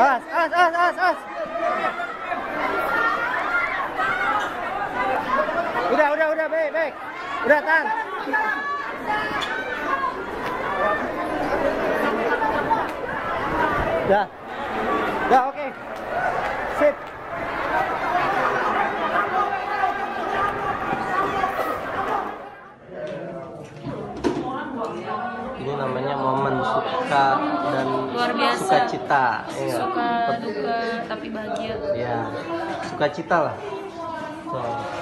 As, as, as, as, as. Udah, udah, udah, baik, baik. Udah, tahan. Udah. Udah, oke. Okay. Sip. Orang ini namanya momen suka dan Luar biasa. sukacita. Iya. Suka duka tapi bahagia. Ya, sukacita lah. Tuh.